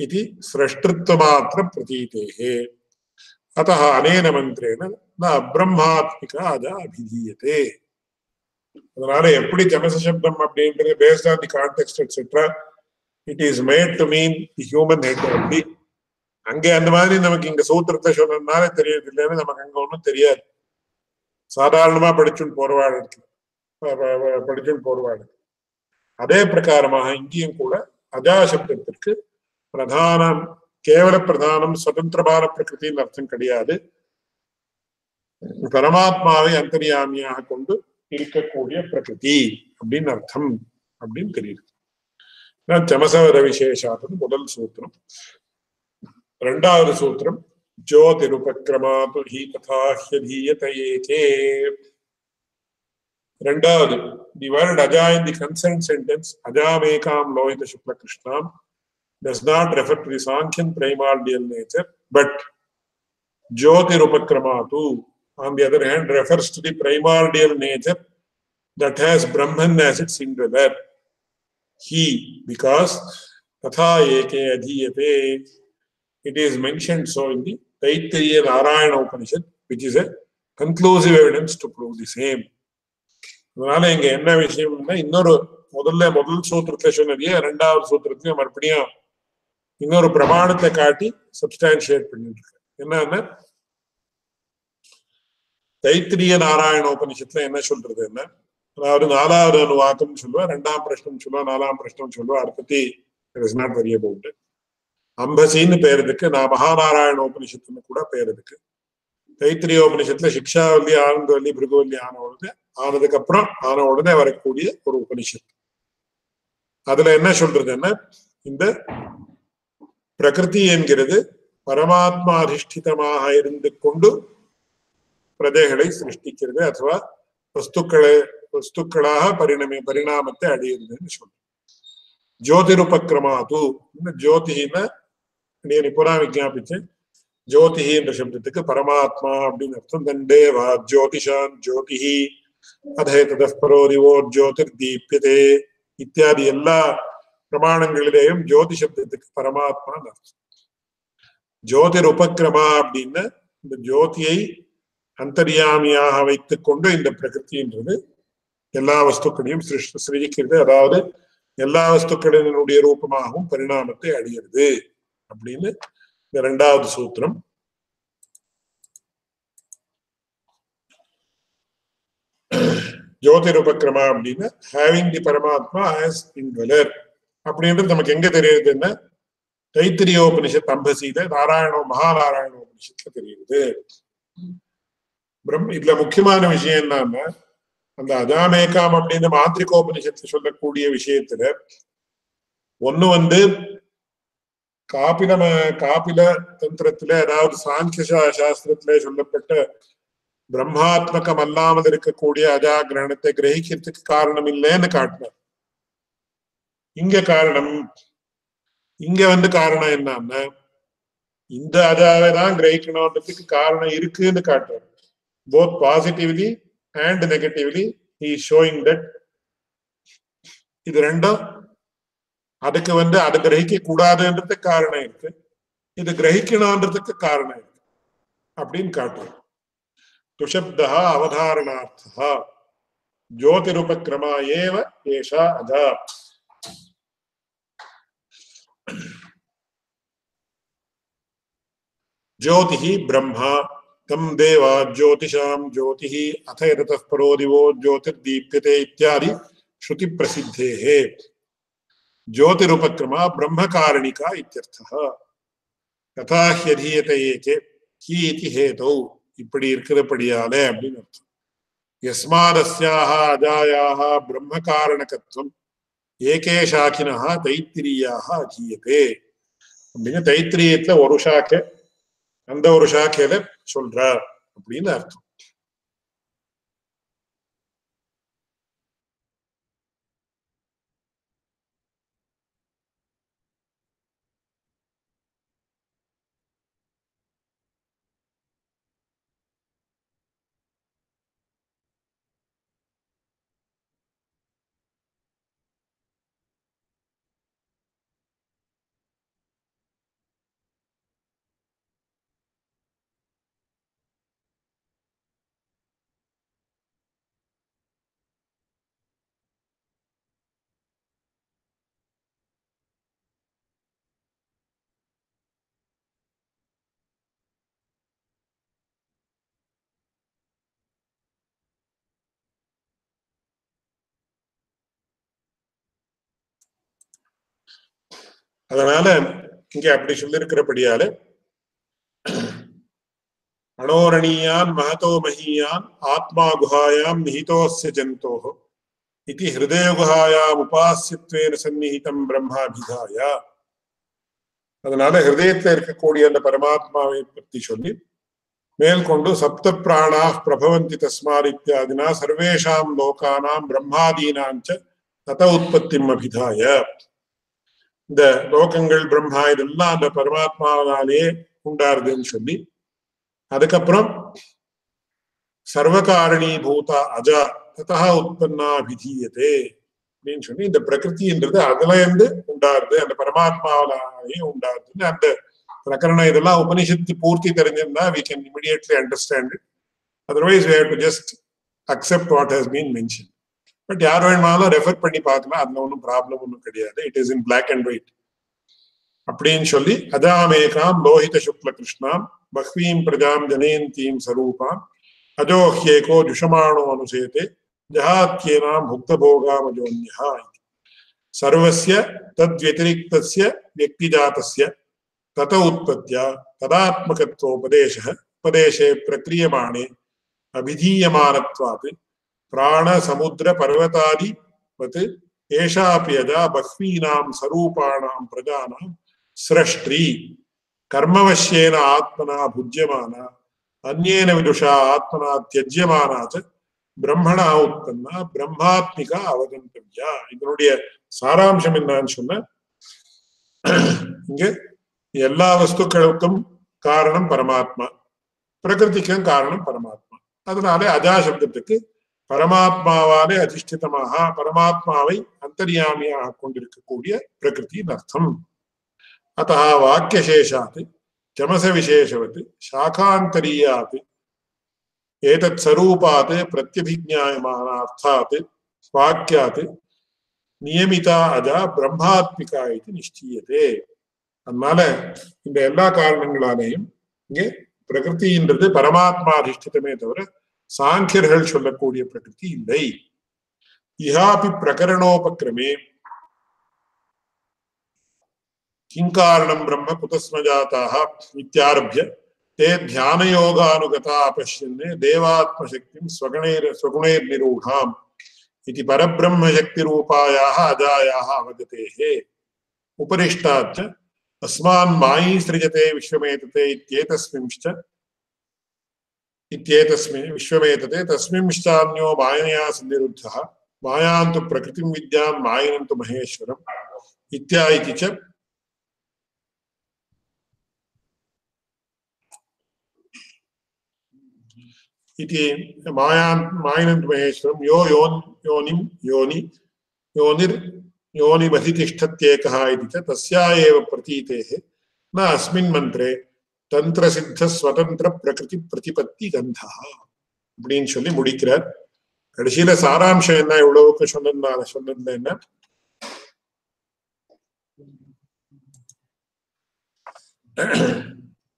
इति स्रष्टृत्वमात्रप्रतीतेः अतः अनेन मन्त्रेण न अब्रह्मात्मिका अज अभिधीयते அதனால எப்படி ஜனசசப்தம் அப்படின்றது based on the context etcetera it is made to mean the human nature அப்படி அங்கே அந்த மாதிரி நமக்கு இங்க சூத்திரத்தை சொல்றதுனால தெரியறது இல்லைன்னு நமக்கு அங்க ஒன்றும் தெரியாது சாதாரணமா படிச்சுன்னு போறவாள் படிச்சுன்னு போறவாள் அதே பிரகாரமாக இங்கேயும் கூட அஜாசப்தத்திற்கு பிரதானம் கேவல பிரதானம் சுதந்திரமான பிரகிருத்தின் அர்த்தம் கிடையாது. பரமாத்மாவை அந்தரியாமியாக கொண்டு இருக்கக்கூடிய பிரகிருதி அப்படின்னு அர்த்தம் அப்படின்னு தெரியுது. சமசவர விசேஷாத்தது முதல் சூத்திரம். ரெண்டாவது சூத்திரம் ஜோதிருபக்ரமாது ஹி ததா ஹியதீயதயேதே ரெண்டாவது the word aja in the concern sentence அஜாமேகாம் லோஹித சுக்ல கிருஷ்ணாம் does not refer to the Sankhyan primordial nature, but Jyotirupakramatu, on the other hand, refers to the primordial nature that has Brahman as its indweller. He, because Tatha Eke Adhiyate, it is mentioned so in the Taittiriya Narayana Upanishad, which is a conclusive evidence to prove the same. அதனால இங்க என்ன விஷயம்னா இன்னொரு முதல்ல முதல் சூத்திரத்துல சொன்னதையே ரெண்டாவது சூத்திரத்தையும் மறுபடியும் இன்னொரு பிரமாணத்தை காட்டி சப்ஸ்டான்ஷியேட் பண்ணிட்டு இருக்கு என்னன்னா தைத்திரிய நாராயண உபனிஷத்துல என்ன சொல்றது என்ன அதாவது நாலாவது அனுவாக்கம் சொல்லுவா ரெண்டாம் பிரஷ்னம் சொல்லுவா நாலாம் பிரஷ்னம் சொல்லுவா அதை பத்தி இஸ் நாட் வெரி அபவுட் அம்பசின்னு பேர் இருக்கு நான் மகாநாராயண உபனிஷத்துன்னு கூட பேர் இருக்கு தைத்திரிய உபனிஷத்துல சிக்ஷாவல்லி ஆனந்தவல்லி பிருகுவல்லி ஆன உடனே ஆனதுக்கு அப்புறம் ஆன உடனே வரக்கூடிய ஒரு உபனிஷத் அதுல என்ன சொல்றதுன்னா இந்த பிரகிருதி என்கிறது பரமாத்மா அதிஷ்டிதமாக இருந்து கொண்டு பிரஜைகளை சிருஷ்டிக்கிறது அதுவா வஸ்துக்களை வஸ்துக்களாக பரிணமி பரிணாமத்தை அடையிறதுன்னு சொல்றோம். ஜோதிருபக்ரமாது ஜோதின்னு నేను புறா விஜாபிச்சேன் ஜோதிஹி என்ற சப்தத்துக்கு பரமாத்மா அப்படின்னு அர்த்தம். தண்டே வா ஜோதிஷான் ஜோதிஹி. அதேதோ ஜோதிர் தீப்யதே இத்தியாதி எல்லா பிரமாணங்களிலேயும் ஜோதி சப்தத்துக்கு பரமாத்மா அர்த்தம். ஜோதிர் உபக்கிரமா அப்படின்னு இந்த ஜோதியை அந்தரியாமியாக வைத்துக் கொண்டு இந்த பிரகிருத்தின்றது எல்லா வஸ்துக்களையும் சிருஷ்டி சிருஜிக்கிறது அதாவது எல்லா வஸ்துக்களினுடைய ரூபமாகவும் பரிணாமத்தை அடைகிறது அப்படின்னு இந்த ரெண்டாவது சூத்திரம். ஜோதிருபக்கிரமா அப்படின்னு ஹேவிங் தி பரமாத்மா ஆஸ் இன்வெலர் அப்படின்றது நமக்கு எங்க தெரியுது என்ன? தைத்திரியோபனிஷத் அம்பசியில நாராயணோ மகாநாராயண உபனிஷத்துல தெரியுது. பிரம் இதுல முக்கியமான விஷயம் என்னன்னா அந்த அஜாமேகாம் அப்படின்னு மாந்திரிகோபனிஷத்துல சொல்லக்கூடிய விஷயத்துல ஒண்ணு வந்து காபில காபில தந்திரத்துல அதாவது சாங்கிய சாஸ்திரத்துல சொல்லப்பட்ட பிரம்மாத்மகம் அல்லாமல் இருக்கக்கூடிய அஜா கிரகணத்தை கிரகிக்கிறதுக்கு காரணம் இல்லைன்னு காட்டினார் இங்க காரணம் இங்க வந்து காரணம் என்னன்னா இந்த அஜாவை தான் கிரகிக்கணும்ன்றதுக்கு காரணம் இருக்குன்னு காட்டுறார் both positively and negatively he showing that இது ரெண்டும் அதுக்கு வந்து அது கிரகிக்க கூடாதுன்றதுக்கு காரணம் இருக்கு இது கிரகிக்கணும்ன்றதுக்கு காரணம் இருக்கு அப்படின்னு காட்டுறோம் துஷப்தா அவதாரணார்த்தா ஜோதிருபக்ரமா ஏவ ஏஷா அஜா ஜோதிஹி பிரம்மா தம் தேவா ஜோதிஷாம் ஜோதிஹி அத எதतः பரோ திவோ ஜோதிர்தீப்யதே இத்தியாதி ஸ்ருதி பிரசித்தேஹே ஜோதிருபக்ரமா பிரம்மகாரணிகா இத்தியர்த்தः ததா ஹியதீயதே ஏகே ஹி இதி ஹேதௌ இப்படி இருக்கிறபடியாலே அப்படின்னு அர்த்தம் யஸ்மாதஸ்யாக அஜாயாக பிரம்ம காரணகத்துவம் ஏகே சாக்கினா தைத்திரியாக அஜீயதே அப்படின்னு தைத்திரியத்துல ஒரு சாக்கை அந்த ஒரு சாக்கையில சொல்றார். அப்படின்னு அர்த்தம் அதனால இங்க அப்படி சொல்லிருக்கிறபடியால அணோரணீயான் மகதோ மஹீயான் ஆத்மா குஹாயாம் நிஹிதோஸ்ய ஜந்தோஹ இதி ஹிருதய குஹாயாம் உபாசியத்வேன சந்நிஹிதம் பிரம்மாபிதாய அதனால ஹிருதயத்துல இருக்கக்கூடிய அந்த பரமாத்மாவை பற்றி சொல்லி மேற்கொண்டு சப்த பிராணா பிரபவந்தி தஸ்மாத் இத்தியாதினா சர்வேஷாம் லோகானாம் பிரம்மாதீனாஞ்ச தத உற்பத்திம் அபிதாய இந்த லோகங்கள் பிரம்மா இதெல்லாம் அந்த பரமாத்மாவினாலே உண்டாருதுன்னு சொல்லி அதுக்கப்புறம் சர்வகாரணி பூதா அஜா ததா உற்பன்னா விதீயதே அப்படின்னு சொல்லி இந்த பிரகிருத்தின்றது அதுல இருந்து உண்டாருது அந்த பரமாத்மாவினாலே உண்டாருதுன்னு அந்த பிரகரணம் இதெல்லாம் உபனிஷத்து பூர்த்தி தெரிஞ்சிருந்தா we can immediately understand otherwise we have to just accept what has been mention but யார் வேணுமானாலும் ரெஃபர் பண்ணி பார்க்கலாம் அதுல ஒன்றும் ப்ராப்ளம் ஒன்றும் கிடையாது it is in black and white அப்படின்னு சொல்லி அஜாமேகாம் லோஹித சுக்ல கிருஷ்ணாம் பஹ்வீம் பிரஜாம் ஜனயந்தீம் சரூபாம் அஜோஹ்யேகோ ஜுஷமாணோ அனுசேதே ஜஹாத்யேனாம் புக்தபோகாமஜோன்யா சர்வஸ்ய தத்வதிரிக்தஸ்ய व्यक्तिजातस्य तत उत्पत्त्या तदात्मकत्वोपदेशः उपदेशे प्रक्रियमाणे अभिधीयमानत्वात् பிராணசமுத்திர பர்வதாதி வத் ஏஷாப்பியதா பஹ்வீனாம் சரூபாணாம் பிரஜானாம் சிரஷ்டி கர்மவசியேன ஆத்மனா புஜ்யமானா அந்நேன விதுஷா ஆத்மனா தியஜ்யமானாச்சு பிரம்மணா உற்பன்னா பிரம்மாத்மிகா அவகந்தவியா இதனுடைய சாராம்சம் என்னன்னு சொன்ன இங்க எல்லா வஸ்துக்களுக்கும் காரணம் பரமாத்மா. பிரகிருதிக்கும் காரணம் பரமாத்மா. அதனால அஜா சப்தத்துக்கு பரமாத்மாவாலே அதிஷ்டிதமாக பரமாத்மாவை அந்தரியாமியாக கொண்டிருக்கக்கூடிய பிரகிருத்தின் அர்த்தம். அத்த வாக்கியசேஷாத் ஜமச விசேஷவத் சாகாந்தரியாத் ஏதத் சரூபாத் பிரத்யபிஜாயமானார்த்தாத் வாக்கியாத் நியமிதா அஜா பிரம்மாத்மிகா இது நிச்சயத்தே அதனால இந்த எல்லா காரணங்களாலேயும் இங்கே பிரகிருதின்றது பரமாத்மா அதிஷ்டிதமே தவிர சாங்கியர்கள் சொல்லக்கூடிய பிரகிருதி இல்லை இஹாபி பிரகரணோபக்கிரமே கிங்காரணம் பிரம்ம குதஸ்மஜாதாக இத்தியாரபிய ते ध्यानयोगानुगता अपश्यन् देवात्मशक्तिं स्वगणैर् स्वगुणैर्निरूढाम् इति परब्रह्मशक्तिरूपायाः अजायाः अवगतेः उपरिष्टाच्च अस्मान् मायी सृजते विश्वमेतते इत्येतस्मिंश्च इत्येतस्मिन् विश्वमेतते तस्मिंश्चान्यो मायया सन्निरुद्धः मायां तु प्रकृतिं विद्यां, मायनं तु महेश्वरम्। इत्या इति च। इति माया मायनन्त महेश्वरं यो योन्, योनिं, योनि, योनिर् योनिमधितिष्ठत्येकः इति च। तस्या एव प्रतीतेः। न अस्मिन् मन्त्रे தந்திர சித்த ஸ்வதந்திர பிரகிருதி பிரதிபத்தி கந்தா அப்படின்னு சொல்லி முடிக்கிறார். கடைசியில சாராம்சம் என்ன? இவ்வளவுக்கு சொன்னதுனால சொன்னதுல என்ன?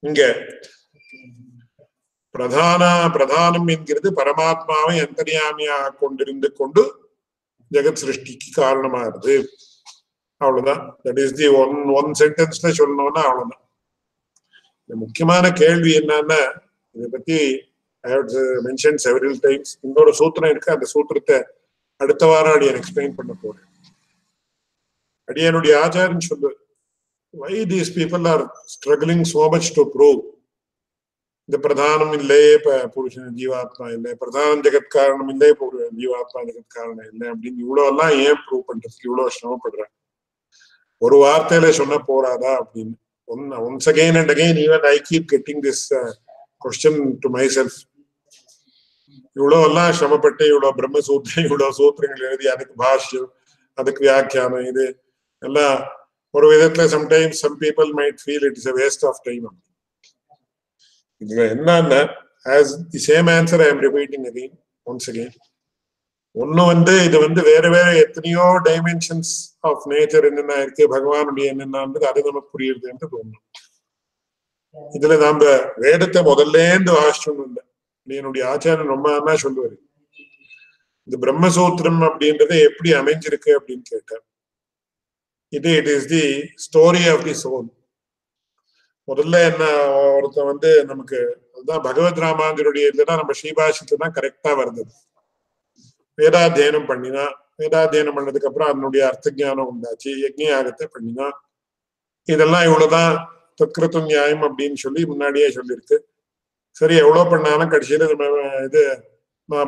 இங்க பிரதான பிரதானம் என்கிறது பரமாத்மாவை அந்தரியாமியாக கொண்டிருந்து கொண்டு ஜெகத் சிருஷ்டிக்கு காரணமாகிறது. அவ்வளவுதான். That is the one one சென்டென்ஸ்ல சொல்லணும்னா அவ்வளவுதான். இந்த முக்கியமான கேள்வி என்னன்னா இதை பத்தி மென்ஷன் செவரல் டைம்ஸ் இன்னொரு சூத்திரம் இருக்கு. அந்த சூத்திரத்தை அடுத்த வாரம் அடியன் எக்ஸ்பிளைன் பண்ண போறேன். அடியனுடைய ஆச்சாரன் சொல்லு why these people are struggling so much to prove இந்த பிரதானம் இல்லை புருஷன் ஜீவாத்மா இல்லை பிரதானம் ஜெகத் காரணம் இல்லை ஜீவாத்மா ஜெகத் காரணம் இல்லை அப்படின்னு இவ்வளவு எல்லாம் ஏன் ப்ரூவ் பண்றதுக்கு இவ்வளவு சிரமப்படுறாங்க? ஒரு வார்த்தையில சொன்ன போறாதா அப்படின்னு. One once again and again even I keep getting this question to my self இவ்வளவு எல்லாம் சிரமப்பட்டு இவ்வளவு பிரம்மசூத்திரம் இவ்வளவு சூத்திரங்கள் எழுதி அதுக்கு பாஷ்யம் அதுக்கு வியாக்கியானம் இது எல்லாம் ஒரு விதத்துல sometimes some people might feel it is a waste of time இதுல என்னன்னா as the same answer I am repeating again once again ஒண்ணு வந்து இது வந்து வேற வேற எத்தனையோ டைமென்ஷன்ஸ் ஆஃப் நேச்சர் என்னென்ன இருக்கு பகவானுடைய என்னென்னது அது நமக்கு புரியுது என்று தோணும். இதுல நாம வேதத்தை முதல்ல இருந்து வாசிச்சோம் இல்லை. என்னுடைய ஆச்சாரன் ரொம்ப நல்லா சொல்லுவாரு. இந்த பிரம்மசூத்திரம் அப்படின்றது எப்படி அமைஞ்சிருக்கு அப்படின்னு கேட்டார் இது it is the story of the soul முதல்ல என்ன ஒருத்தன் வந்து நமக்கு அதுதான் பகவத் ராமாந்தருடைய இதுல நம்ம ஸ்ரீபாஷித்து தான் கரெக்டா வருது. வேதாத்தியனம் பண்ணினா வேதாத்தியனம் பண்ணதுக்கு அப்புறம் அதனுடைய அர்த்த ஜானம் உண்டாச்சு யஜ்யாகத்தை பண்ணினா. இதெல்லாம் இவ்வளவுதான் தத்கிருத்த நியாயம் அப்படின்னு சொல்லி முன்னாடியே சொல்லியிருக்கு. சரி எவ்வளவு பண்ணாலும் கடைசியில நம்ம இது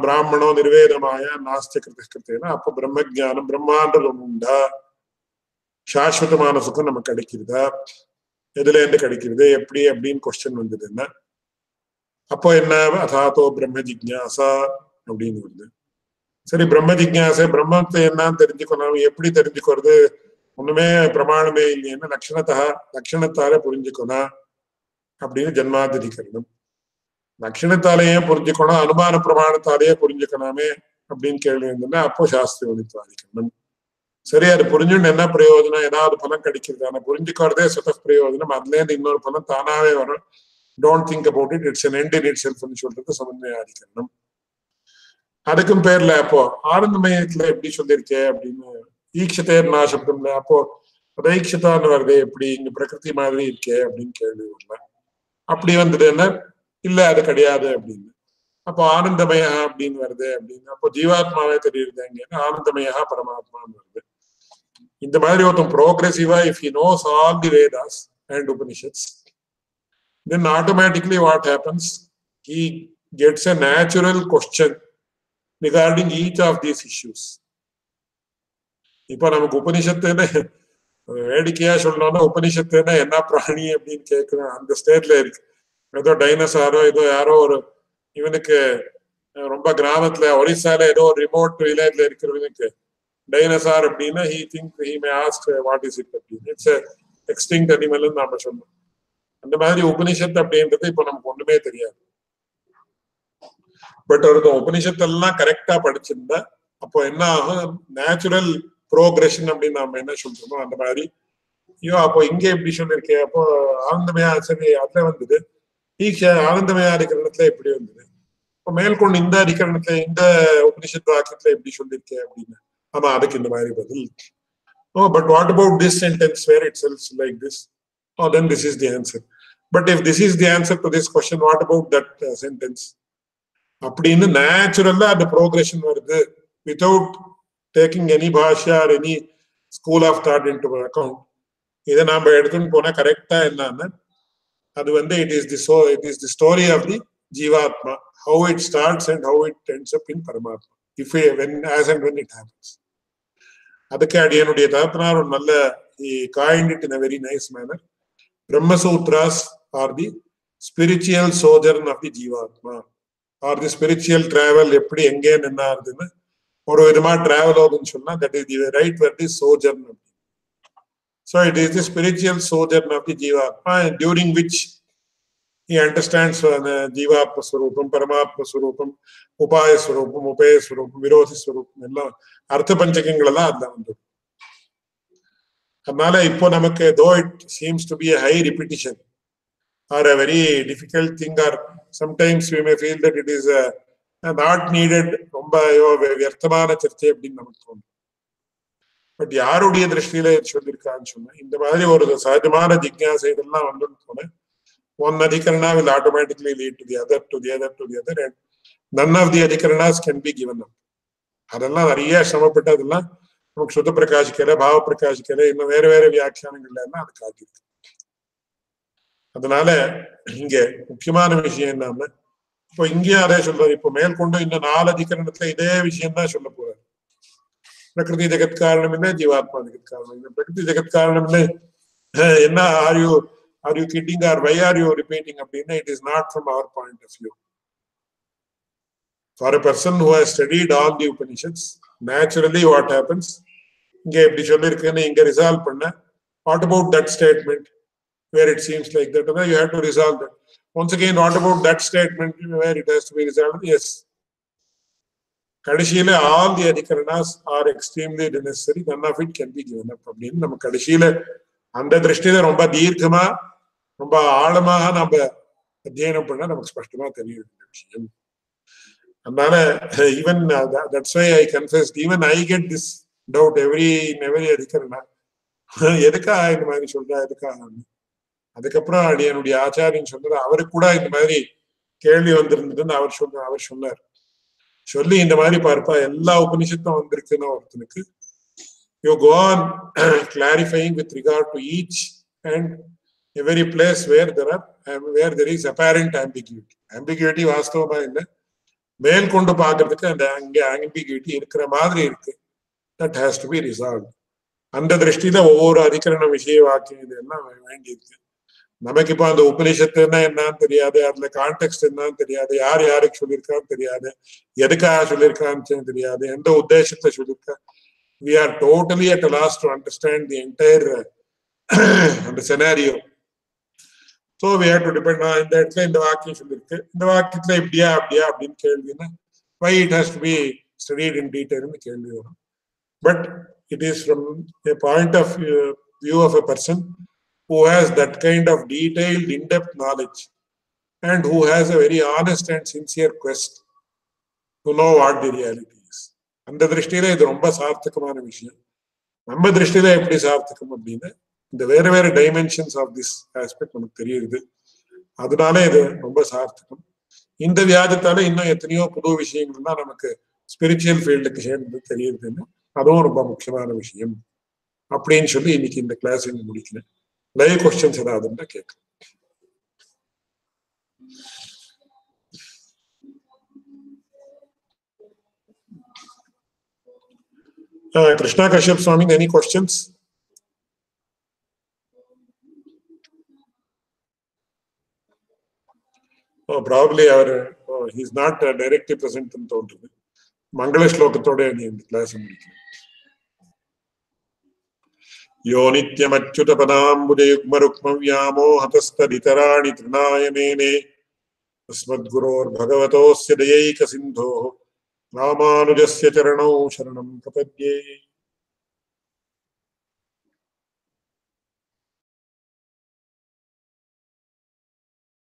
பிராமணோ நிர்வேதமாய நாஸ்தி கிருத்தேனா அப்ப பிரம்ம ஜானம் பிரம்மாண்டது உண்டா? சாஸ்வதமான சுகம் நமக்கு கிடைக்கிறதா? எதுல இருந்து கிடைக்கிறது? எப்படி அப்படின்னு கொஸ்டின் வந்தது என்ன? அப்போ என்ன? அதாத்தோ பிரம்ம ஜிக்யாசா அப்படின்னு வருது. சரி பிரம்ம ஜிக்யாசை பிரம்மத்தை என்னன்னு தெரிஞ்சுக்கணும் எப்படி தெரிஞ்சுக்கிறது? ஒண்ணுமே பிரமாணமே இல்லைன்னு லட்சணத்தா லட்சணத்தால புரிஞ்சுக்கணும் அப்படின்னு ஜன்மாதிகரணம் லட்சணத்தாலேயே புரிஞ்சுக்கணும் அனுமான பிரமாணத்தாலேயே புரிஞ்சுக்கணுமே அப்படின்னு கேள்வி இருந்ததுன்னா அப்போ சாஸ்திரி வணித்வாதிக்கணும் சரி அது புரிஞ்சுன்னு என்ன பிரயோஜனம்? ஏதாவது பலம் கிடைக்கிறது. ஆனா புரிஞ்சுக்கிறதே சுத பிரயோஜனம். அதுல இருந்து இன்னொரு பலம் தானாவே வரும். Don't think about it it's an in it செல்ஃப்னு சொல்றது சமன்வயாதிகரணம் அதுக்கும் பேர்ல அப்போ ஆனந்தமயத்துல எப்படி சொல்லியிருக்கே அப்படின்னு ஈக்ஷத்தேர் நாசப்தம்ல அப்போ ரைக்ஷதான்னு வருது எப்படி இங்க பிரகிருதி மாதிரி இருக்கே அப்படின்னு கேள்வி வரல. அப்படி வந்தது என்ன? இல்ல அது கிடையாது அப்படின்னு. அப்போ ஆனந்தமயா அப்படின்னு வருது அப்படின்னு. அப்போ ஜீவாத்மாவே தெரியுது அங்கேன்னு ஆனந்தமயா பரமாத்மான்னு வருது. இந்த மாதிரி ஒருத்தன் ப்ரோக்ரெசிவா if you knows all the Vedas and Upanishads then automatically what happens he gets a natural question regarding each of these issues. இப்ப நமக்கு உபனிஷத்துன்னு வேடிக்கையா சொல்லணும்னா உபனிஷத்துன்னா என்ன பிராணி அப்படின்னு கேட்கிறோம் அந்த ஸ்டேட்ல இருக்கு. ஏதோ டைனோசாரோ ஏதோ யாரோ ஒரு இவனுக்கு ரொம்ப கிராமத்துல ஒரிசால ஏதோ ஒரு ரிமோட் வில்லேஜ்ல இருக்கிறவனுக்கு டைனோசார் அப்படின்னா he think he may ask what is it அப்படின்னு. இட்ஸ் எக்ஸ்டிங் அனிமல் நாம சொன்னோம் அந்த மாதிரி உபனிஷத் அப்படின்றது இப்ப நமக்கு ஒண்ணுமே தெரியாது. பட் ஒருத்தன் உபனிஷத் எல்லாம் கரெக்டா படிச்சிருந்தா அப்போ என்ன ஆகும்? நேச்சுரல் ப்ரோக்ரெஷன் அப்படின்னு நாம என்ன சொல்றோமோ அந்த மாதிரி. ஐயோ அப்போ இங்க எப்படி சொல்லியிருக்கேன் அப்போ ஆனந்தமயா சரி அதுல வந்தது. ஈஷா ஆனந்தமயா அதிகரணத்துல எப்படி வந்தது. இப்போ மேல்கொண்டு இந்த அதிகரணத்துல இந்த உபனிஷத் வாக்கியத்துல எப்படி சொல்லியிருக்கேன் அப்படின்னு. ஆமா அதுக்கு இந்த மாதிரி பதில். ஓ but what about this sentence where it cells like this oh then this is the answer but if this is the answer to this question what about that sentence அப்படின்னு நேச்சுரலா அந்த ப்ரோக்ரெஷன் வருது. Without taking any bhasha or any school of thought into account இதை நாம எடுத்துன்னு போனா கரெக்டா என்னன்னா அது வந்து it is the so it is the story of the jivatma how it starts and how it ends up in paramatma if when as and when it happens அதுக்கு அடியனுடைய தகப்பனார் ஒரு நல்ல coined it in a very nice manner Brahma Sutras are the spiritual sojourn of the jivatma or the spiritual travel எப்படி எங்கே நின்னாருதுன்னு ஒரு விதமா travel ஆகுதுன்னு சொன்னா that is the right word the sojourn so it is the spiritual sojourn of the jivatma during which he understands uh, ஜீவாத்ம ஸ்வரூபம் பரமாத்ம ஸ்வரூபம் உபாய ஸ்வரூபம் உபய ஸ்வரூபம் விரோதி ஸ்வரூபம் எல்லாம் அர்த்த பஞ்சகங்கள் எல்லாம் அதுல வந்து. அதனால இப்போ நமக்கு though it seems to be high repetition or a very difficult thing or sometimes we may feel that it is not needed ரொம்ப வியர்த்தமான சர்ச்சை அப்படின்னு நமக்கு தோணும். பட் யாருடைய திருஷ்டியில சொல்லியிருக்கான்னு சொன்னா இந்த மாதிரி ஒரு சகஜமான ஜிக்யாசை இதெல்லாம் வந்து போனேன் one adhikarana will automatically lead to the other to the other to the other and none of the adhikaranas can be given up அதெல்லாம் நிறைய சிரமப்பட்டு அதெல்லாம் நமக்கு சுத்த பிரகாசிக்கல பாவ பிரகாசிக்கல இன்னும் வேற வேற வியாக்கியானங்கள்ல எல்லாம் அது காட்டியிருக்கு. அதனால இங்க முக்கியமான விஷயம் என்னன்னா இப்போ இங்கேயும் அதே சொல்றாரு இப்போ மேற்கொண்டு இந்த நாலு அதிகரணத்துல இதே விஷயம் தான் சொல்ல போறாரு. பிரகிருதி ஜெகத் காரணம் இல்லை ஜீவாத்மா ஜெகத் காரணம் இல்லை பிரகிருதி ஜெகத் காரணம் இல்லை என்ன are you are you kidding or why are you repeating அப்படின்னா it is not from our point of view for a person who has studied all the Upanishads naturally what happens இங்க இப்படி சொல்லியிருக்குன்னு இங்க ரிசால்வ் பண்ண what about that statement where it seems like that you have to resolve that. Once again, what about that statement where it has to be resolved? Yes. கடைசியில all the adhikaranas are extremely necessary none of it can be given up அப்படின்னு நம்ம கடைசியில அந்த திருஷ்டியில ரொம்ப தீர்க்கமா ரொம்ப ஆழமாக நம்ம அத்தியனம் பண்ணா நமக்கு ஸ்பஷ்டமா தெரியும் இந்த விஷயம் அதனால even that's why I confessed even I get this doubt every every adhikarana எதுக்கா இந்த மாதிரி சொல்றா எதுக்கா அதுக்கப்புறம் அடி என்னுடைய ஆச்சாரியன் சொன்னது அவருக்கு கூட இந்த மாதிரி கேள்வி வந்திருந்ததுன்னு அவர் சொன்ன அவர் சொன்னார். சொல்லி இந்த மாதிரி பார்ப்பா எல்லா உபனிஷத்தும் வந்திருக்குன்னு ஒருத்தனுக்கு. You go on clarifying with regard to each and every place where there are where there is apparent ambiguity ambiguity வாஸ்தவமா இல்லை மேல் கொண்டு பார்க்கறதுக்கு அந்த அங்கே ஆம்பிகியூட்டி இருக்கிற மாதிரி இருக்கு. That has to be resolve அந்த திருஷ்டியில ஒவ்வொரு அதிகரண விஷய வாக்கியம் இதெல்லாம் வேண்டியிருக்கு. நமக்கு இப்போ அந்த உபனிஷத்துன்னா என்னன்னு தெரியாது அதுல கான்டெக்ட் என்னன்னு தெரியாது யார் யாருக்கு சொல்லியிருக்கான்னு தெரியாது எதுக்காக சொல்லியிருக்கான்னு தெரியாது எந்த உத்தேசத்தை சொல்லியிருக்கா? We are totally at lost to understand the entire அந்த scenario so we had to depend இந்த இடத்துல இந்த வாக்கியம் சொல்லியிருக்கு. இந்த வாக்கியத்துல இப்படியா அப்படியா அப்படின்னு கேள்வின்னா why it has to be studied in டீட்டெயில்னு கேள்வி வரும். But it is from a point of view of a person who has that kind of detailed, in-depth knowledge and who has a very honest and sincere quest to know what the reality is. அந்த திருஷ்டியில இது ரொம்ப சார்த்தகமான விஷயம். நம்ம திருஷ்டியில எப்படி சார்த்தகம் அப்படின்னு இந்த வேற வேற டைமென்ஷன்ஸ் ஆஃப் திஸ் ஆஸ்பெக்ட் நமக்கு தெரியுது. அதனால இது ரொம்ப சார்த்தகம். இந்த வியாதத்தால இன்னும் எத்தனையோ புது விஷயங்கள்லாம் நமக்கு ஸ்பிரிச்சுவல் ஃபீல்டுக்கு சேர்ந்து தெரியுதுன்னு அதுவும் ரொம்ப முக்கியமான விஷயம். அப்படின்னு சொல்லி இன்னைக்கு இந்த கிளாஸ் முடிக்கிறேன். नए क्वेश्चन से था Krishna Kashyap Swami, any questions? Oh, probably our, oh, he's not directly present in Total. Mangala class. यो नित्यमच्युतपदाम्बुजयुग्मरुक्मव्यामोहतस्तदितराणि तृणायमेने अस्मद्गुरोर्भगवतोऽस्य दयैकसिन्धोः रामानुजस्य चरणौ शरणं प्रपद्ये।